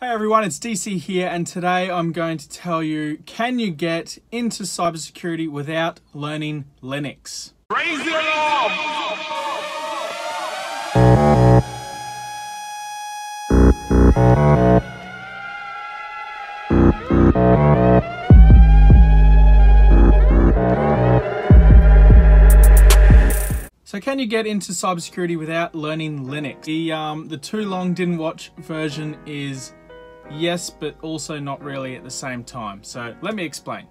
Hey everyone, it's DC here, and today I'm going to tell you can you get into cybersecurity without learning Linux? Raise the alarm! So can you get into cybersecurity without learning Linux? The, um, the too long didn't watch version is yes, but also not really at the same time. So let me explain.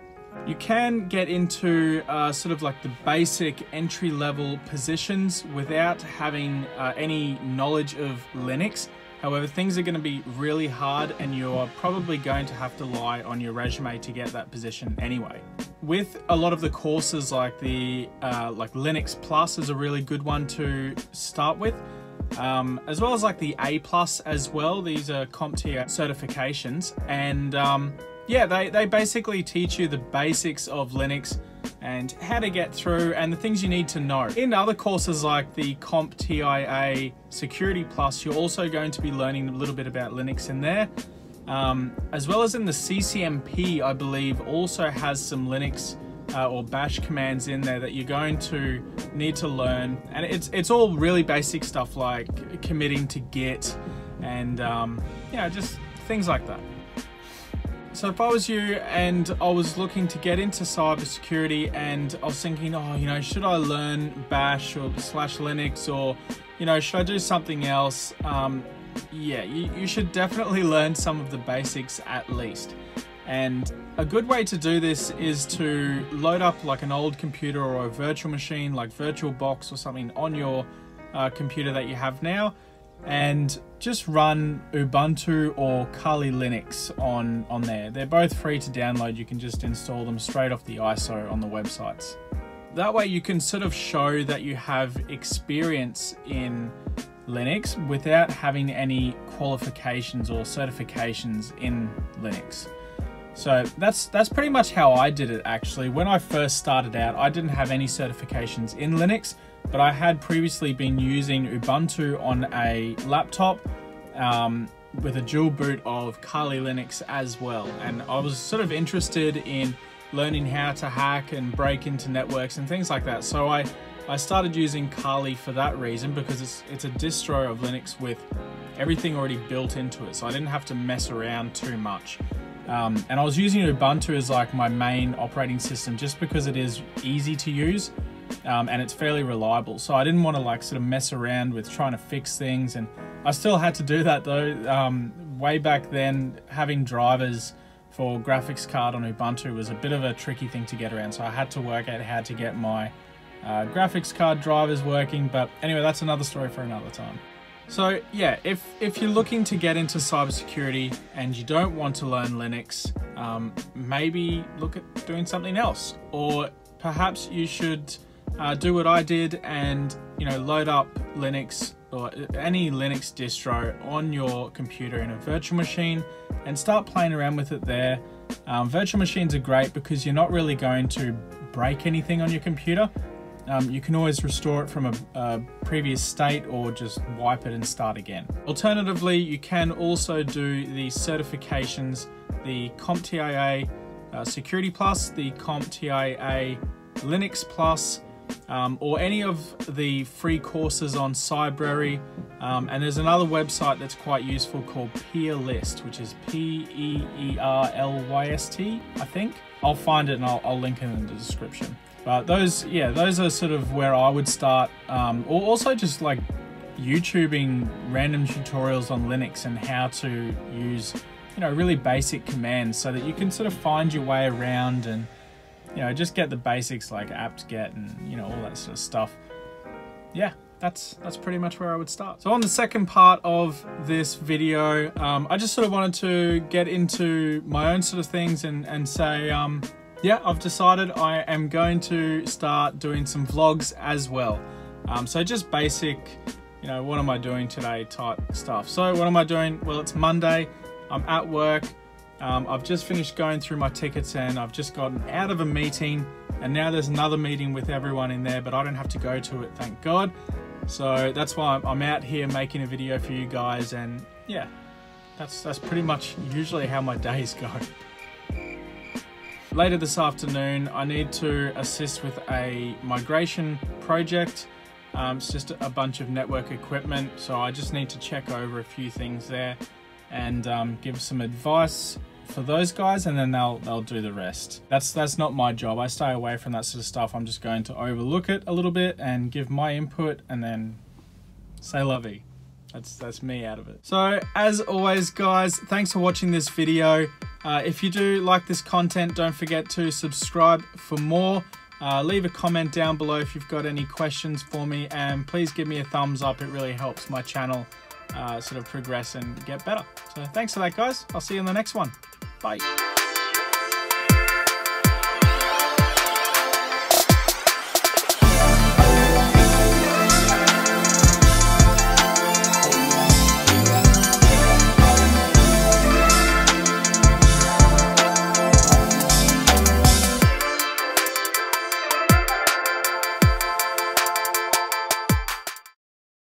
You can get into uh, sort of like the basic entry level positions without having uh, any knowledge of Linux. However, things are going to be really hard and you're probably going to have to lie on your resume to get that position anyway. With a lot of the courses like the uh, like Linux Plus is a really good one to start with um, as well as like the A plus as well. These are CompTIA certifications, and um, yeah, they they basically teach you the basics of Linux and how to get through and the things you need to know. In other courses like the CompTIA Security Plus, you're also going to be learning a little bit about Linux in there. Um, as well as in the CCNP, I believe, also has some Linux uh, or bash commands in there that you're going to need to learn. And it's, it's all really basic stuff like committing to Git and um, yeah, just things like that. So if I was you and I was looking to get into cybersecurity and I was thinking, oh, you know, should I learn bash or slash Linux or, you know, should I do something else? Um, yeah, you, you should definitely learn some of the basics at least. And a good way to do this is to load up like an old computer or a virtual machine like VirtualBox or something on your uh, computer that you have now and just run Ubuntu or Kali Linux on, on there. They're both free to download. You can just install them straight off the ISO on the websites. That way you can sort of show that you have experience in Linux without having any qualifications or certifications in Linux. So that's that's pretty much how I did it actually. When I first started out, I didn't have any certifications in Linux, but I had previously been using Ubuntu on a laptop um, with a dual boot of Kali Linux as well. And I was sort of interested in learning how to hack and break into networks and things like that. So I, I started using Kali for that reason because it's, it's a distro of Linux with everything already built into it. So I didn't have to mess around too much. Um, and I was using Ubuntu as like my main operating system just because it is easy to use um, and it's fairly reliable. So I didn't want to like sort of mess around with trying to fix things. And I still had to do that though. Um, way back then, having drivers for graphics card on Ubuntu was a bit of a tricky thing to get around. So I had to work out how to get my uh, graphics card drivers working. But anyway, that's another story for another time. So yeah, if, if you're looking to get into cybersecurity and you don't want to learn Linux, um, maybe look at doing something else. Or perhaps you should uh, do what I did and you know load up Linux or any Linux distro on your computer in a virtual machine and start playing around with it there. Um, virtual machines are great because you're not really going to break anything on your computer. Um, you can always restore it from a, a, previous state or just wipe it and start again. Alternatively, you can also do the certifications, the CompTIA uh, Security Plus, the CompTIA Linux Plus, um, or any of the free courses on Cybrary. Um, and there's another website that's quite useful called Peerlyst, which is P-E-E-R-L-Y-S-T, I think. I'll find it and I'll, I'll link it in the description. But those, yeah, those are sort of where I would start. Um, or also just like YouTubing random tutorials on Linux and how to use, you know, really basic commands so that you can sort of find your way around and, you know, just get the basics like apt-get and, you know, all that sort of stuff. Yeah, that's that's pretty much where I would start. So on the second part of this video, um, I just sort of wanted to get into my own sort of things and, and say, um, yeah, I've decided I am going to start doing some vlogs as well. Um, so just basic, you know, what am I doing today type stuff. So what am I doing? Well, it's Monday. I'm at work. Um, I've just finished going through my tickets and I've just gotten out of a meeting and now there's another meeting with everyone in there, but I don't have to go to it, thank God. So that's why I'm out here making a video for you guys and yeah, that's that's pretty much usually how my days go. Later this afternoon, I need to assist with a migration project. Um, it's just a bunch of network equipment, so I just need to check over a few things there and um, give some advice for those guys, and then they'll they'll do the rest. That's that's not my job. I stay away from that sort of stuff. I'm just going to overlook it a little bit and give my input, and then say lovey. That's that's me out of it. So as always, guys, thanks for watching this video. Uh, if you do like this content, don't forget to subscribe for more. Uh, leave a comment down below if you've got any questions for me, and please give me a thumbs up. It really helps my channel uh, sort of progress and get better. So thanks for that, guys. I'll see you in the next one. Bye.